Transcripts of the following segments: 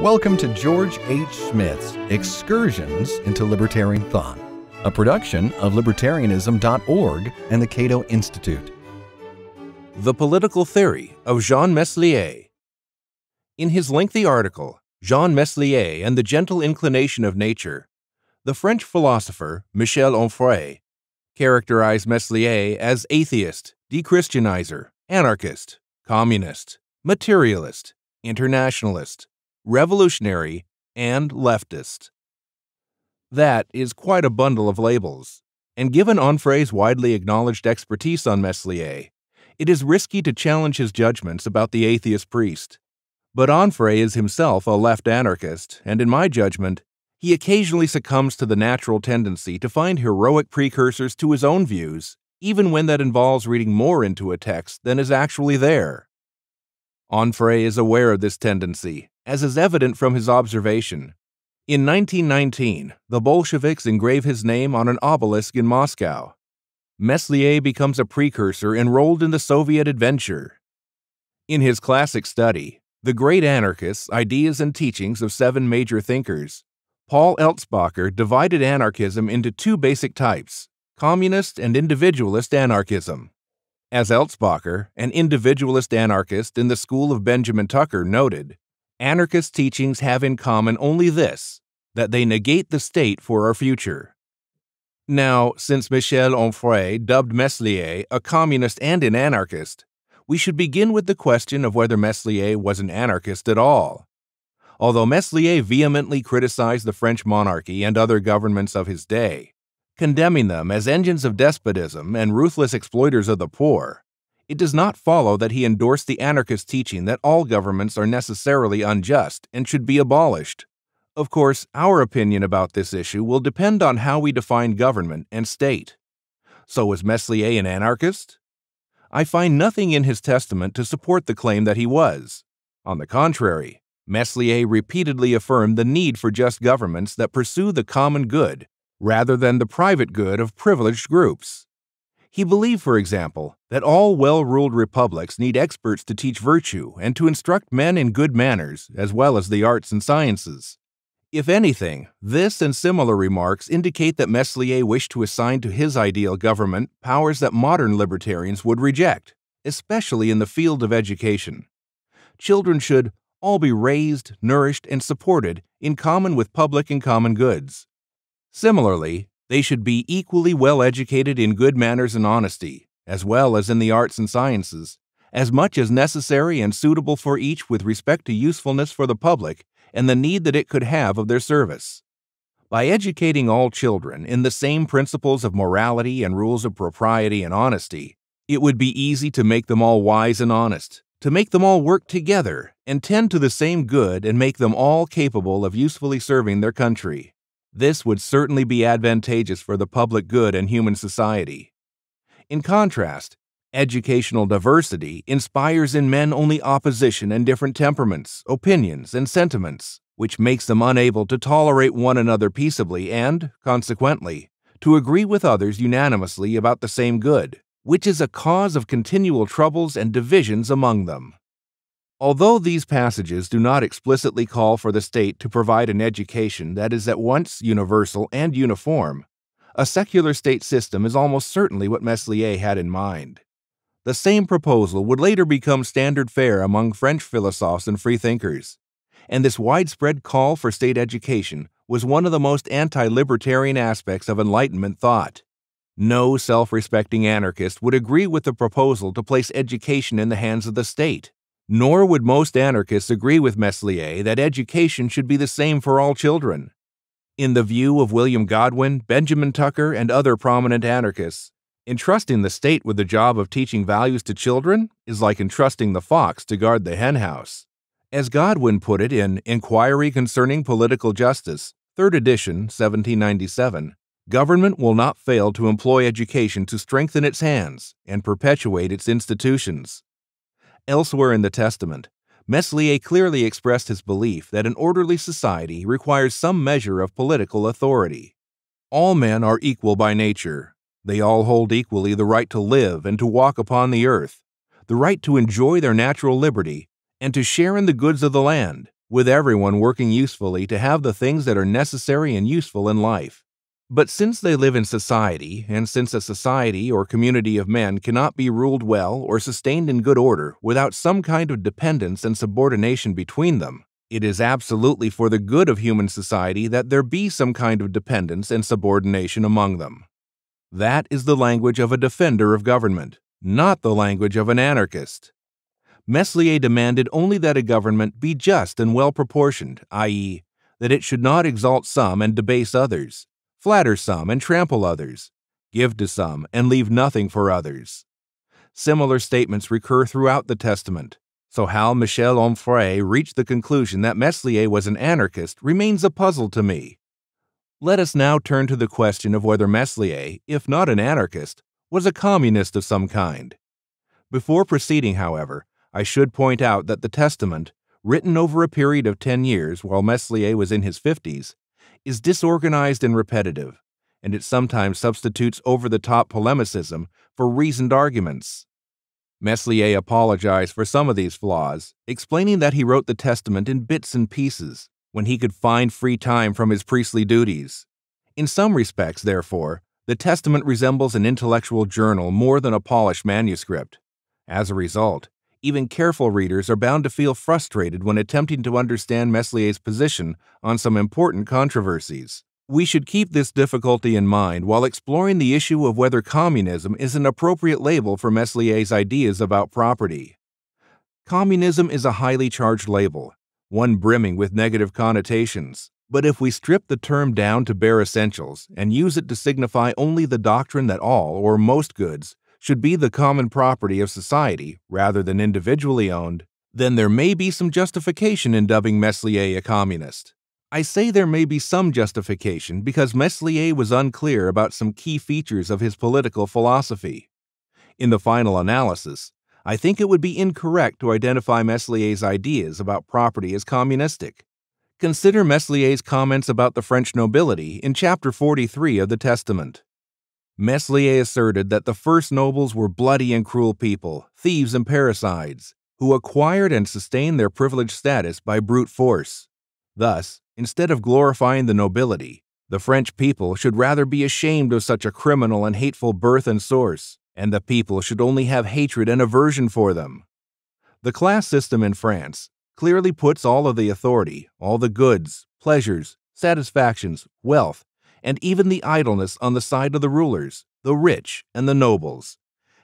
Welcome to George H. Smith's Excursions into Libertarian Thought, a production of libertarianism.org and the Cato Institute. The Political Theory of Jean Meslier. In his lengthy article, Jean Meslier and the Gentle Inclination of Nature, the French philosopher Michel Onfray characterized Meslier as atheist, dechristianizer, anarchist, communist, materialist, internationalist, revolutionary, and leftist. That is quite a bundle of labels, and given Onfray's widely acknowledged expertise on Meslier, it is risky to challenge his judgments about the atheist priest. But Onfray is himself a left anarchist, and in my judgment, he occasionally succumbs to the natural tendency to find heroic precursors to his own views, even when that involves reading more into a text than is actually there. Onfray is aware of this tendency, as is evident from his observation. In 1919, the Bolsheviks engrave his name on an obelisk in Moscow. Meslier becomes a precursor enrolled in the Soviet adventure. In his classic study, The Great Anarchists, Ideas and Teachings of Seven Major Thinkers, Paul Eltzbacher divided anarchism into two basic types communist and individualist anarchism. As Eltzbacher, an individualist anarchist in the school of Benjamin Tucker, noted, anarchist teachings have in common only this that they negate the state for our future. Now, since Michel Onfray dubbed Meslier a communist and an anarchist, we should begin with the question of whether Meslier was an anarchist at all. Although Meslier vehemently criticized the French monarchy and other governments of his day, condemning them as engines of despotism and ruthless exploiters of the poor, it does not follow that he endorsed the anarchist teaching that all governments are necessarily unjust and should be abolished. Of course, our opinion about this issue will depend on how we define government and state. So, was Meslier an anarchist? I find nothing in his testament to support the claim that he was. On the contrary, Meslier repeatedly affirmed the need for just governments that pursue the common good rather than the private good of privileged groups. He believed, for example, that all well ruled republics need experts to teach virtue and to instruct men in good manners as well as the arts and sciences. If anything, this and similar remarks indicate that Meslier wished to assign to his ideal government powers that modern libertarians would reject, especially in the field of education. Children should all be raised, nourished, and supported in common with public and common goods. Similarly, they should be equally well educated in good manners and honesty, as well as in the arts and sciences, as much as necessary and suitable for each with respect to usefulness for the public and the need that it could have of their service. By educating all children in the same principles of morality and rules of propriety and honesty, it would be easy to make them all wise and honest, to make them all work together and tend to the same good and make them all capable of usefully serving their country. This would certainly be advantageous for the public good and human society. In contrast, educational diversity inspires in men only opposition and different temperaments, opinions, and sentiments, which makes them unable to tolerate one another peaceably and, consequently, to agree with others unanimously about the same good, which is a cause of continual troubles and divisions among them. Although these passages do not explicitly call for the state to provide an education that is at once universal and uniform, a secular state system is almost certainly what Meslier had in mind. The same proposal would later become standard fare among French philosophes and freethinkers, and this widespread call for state education was one of the most anti libertarian aspects of Enlightenment thought. No self respecting anarchist would agree with the proposal to place education in the hands of the state. Nor would most anarchists agree with Meslier that education should be the same for all children. In the view of William Godwin, Benjamin Tucker, and other prominent anarchists, entrusting the state with the job of teaching values to children is like entrusting the fox to guard the henhouse. As Godwin put it in Inquiry Concerning Political Justice, 3rd edition, 1797, government will not fail to employ education to strengthen its hands and perpetuate its institutions. Elsewhere in the Testament, Meslier clearly expressed his belief that an orderly society requires some measure of political authority. All men are equal by nature. They all hold equally the right to live and to walk upon the earth, the right to enjoy their natural liberty, and to share in the goods of the land, with everyone working usefully to have the things that are necessary and useful in life. But since they live in society, and since a society or community of men cannot be ruled well or sustained in good order without some kind of dependence and subordination between them, it is absolutely for the good of human society that there be some kind of dependence and subordination among them. That is the language of a defender of government, not the language of an anarchist. Meslier demanded only that a government be just and well proportioned, i.e., that it should not exalt some and debase others, flatter some and trample others, give to some and leave nothing for others. Similar statements recur throughout the Testament, so how Michel Onfray reached the conclusion that Meslier was an anarchist remains a puzzle to me. Let us now turn to the question of whether Meslier, if not an anarchist, was a communist of some kind. Before proceeding, however, I should point out that the Testament, written over a period of 10 years while Meslier was in his 50s, is disorganized and repetitive, and it sometimes substitutes over the top polemicism for reasoned arguments. Meslier apologized for some of these flaws, explaining that he wrote the Testament in bits and pieces when he could find free time from his priestly duties. In some respects, therefore, the Testament resembles an intellectual journal more than a polished manuscript. As a result, even careful readers are bound to feel frustrated when attempting to understand Meslier's position on some important controversies. We should keep this difficulty in mind while exploring the issue of whether communism is an appropriate label for Meslier's ideas about property. Communism is a highly charged label, one brimming with negative connotations. But if we strip the term down to bare essentials and use it to signify only the doctrine that all or most goods should be the common property of society rather than individually owned, then there may be some justification in dubbing Meslier a communist. I say there may be some justification because Meslier was unclear about some key features of his political philosophy. In the final analysis, I think it would be incorrect to identify Meslier's ideas about property as communistic. Consider Meslier's comments about the French nobility in chapter 43 of the Testament. Meslier asserted that the first nobles were bloody and cruel people, thieves and parricides, who acquired and sustained their privileged status by brute force. Thus, instead of glorifying the nobility, the French people should rather be ashamed of such a criminal and hateful birth and source, and the people should only have hatred and aversion for them. The class system in France clearly puts all of the authority, all the goods, pleasures, satisfactions, wealth, and even the idleness on the side of the rulers, the rich, and the nobles,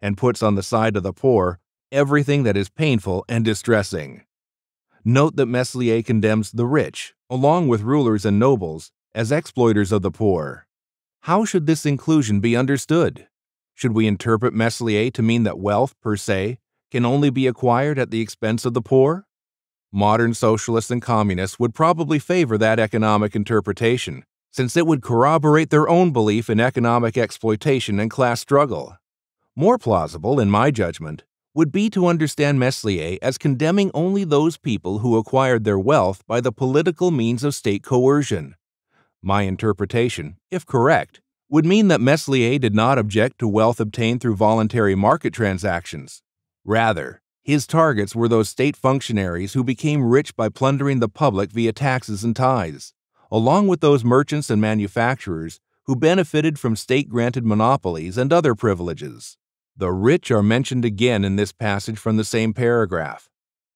and puts on the side of the poor everything that is painful and distressing. Note that Meslier condemns the rich, along with rulers and nobles, as exploiters of the poor. How should this inclusion be understood? Should we interpret Meslier to mean that wealth, per se, can only be acquired at the expense of the poor? Modern socialists and communists would probably favor that economic interpretation, since it would corroborate their own belief in economic exploitation and class struggle. More plausible, in my judgment, would be to understand Meslier as condemning only those people who acquired their wealth by the political means of state coercion. My interpretation, if correct, would mean that Meslier did not object to wealth obtained through voluntary market transactions. Rather, his targets were those state functionaries who became rich by plundering the public via taxes and tithes along with those merchants and manufacturers who benefited from state granted monopolies and other privileges. The rich are mentioned again in this passage from the same paragraph.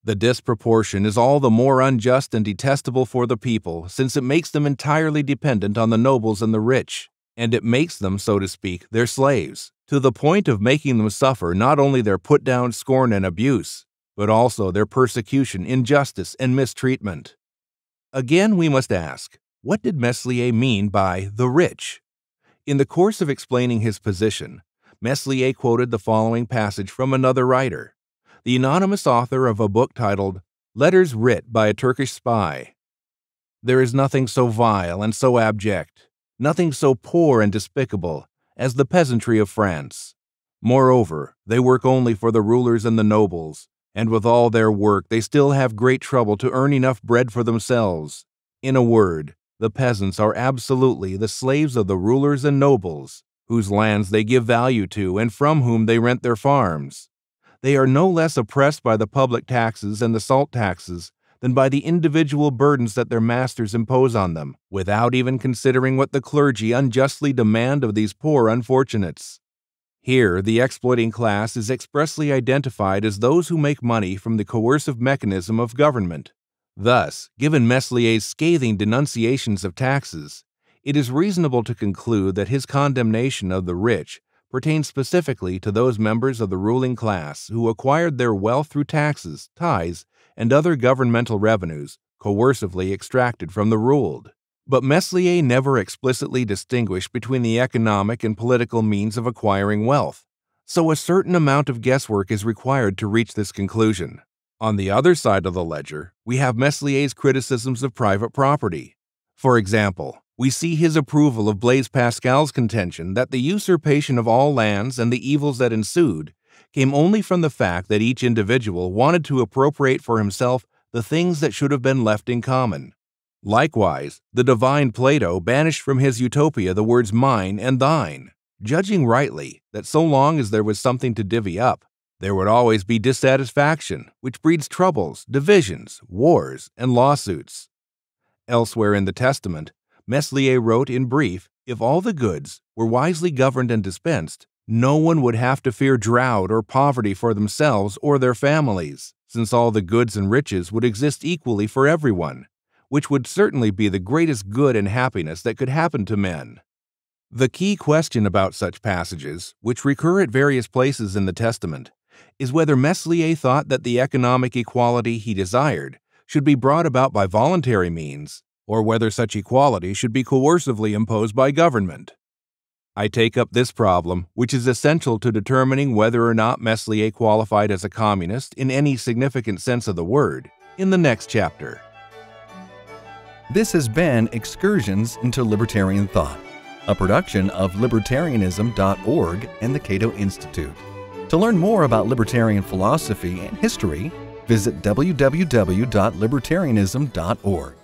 The disproportion is all the more unjust and detestable for the people since it makes them entirely dependent on the nobles and the rich, and it makes them, so to speak, their slaves, to the point of making them suffer not only their put down, scorn, and abuse, but also their persecution, injustice, and mistreatment. Again, we must ask what did Meslier mean by the rich? In the course of explaining his position, Meslier quoted the following passage from another writer, the anonymous author of a book titled Letters Writ by a Turkish Spy. There is nothing so vile and so abject, nothing so poor and despicable, as the peasantry of France. Moreover, they work only for the rulers and the nobles, and with all their work they still have great trouble to earn enough bread for themselves. In a word, the peasants are absolutely the slaves of the rulers and nobles, whose lands they give value to and from whom they rent their farms. They are no less oppressed by the public taxes and the salt taxes than by the individual burdens that their masters impose on them, without even considering what the clergy unjustly demand of these poor unfortunates. Here, the exploiting class is expressly identified as those who make money from the coercive mechanism of government. Thus, given Meslier's scathing denunciations of taxes, it is reasonable to conclude that his condemnation of the rich pertains specifically to those members of the ruling class who acquired their wealth through taxes, tithes, and other governmental revenues coercively extracted from the ruled. But Meslier never explicitly distinguished between the economic and political means of acquiring wealth, so a certain amount of guesswork is required to reach this conclusion. On the other side of the ledger, we have Meslier's criticisms of private property. For example, we see his approval of Blaise Pascal's contention that the usurpation of all lands and the evils that ensued came only from the fact that each individual wanted to appropriate for himself the things that should have been left in common. Likewise, the divine Plato banished from his utopia the words mine and thine, judging rightly that so long as there was something to divvy up, there would always be dissatisfaction, which breeds troubles, divisions, wars, and lawsuits. Elsewhere in the Testament, Meslier wrote in brief if all the goods were wisely governed and dispensed, no one would have to fear drought or poverty for themselves or their families, since all the goods and riches would exist equally for everyone, which would certainly be the greatest good and happiness that could happen to men. The key question about such passages, which recur at various places in the Testament, is whether Meslier thought that the economic equality he desired should be brought about by voluntary means or whether such equality should be coercively imposed by government. I take up this problem, which is essential to determining whether or not Meslier qualified as a communist in any significant sense of the word, in the next chapter. This has been Excursions into Libertarian Thought, a production of libertarianism.org and the Cato Institute. To learn more about libertarian philosophy and history, visit www.libertarianism.org.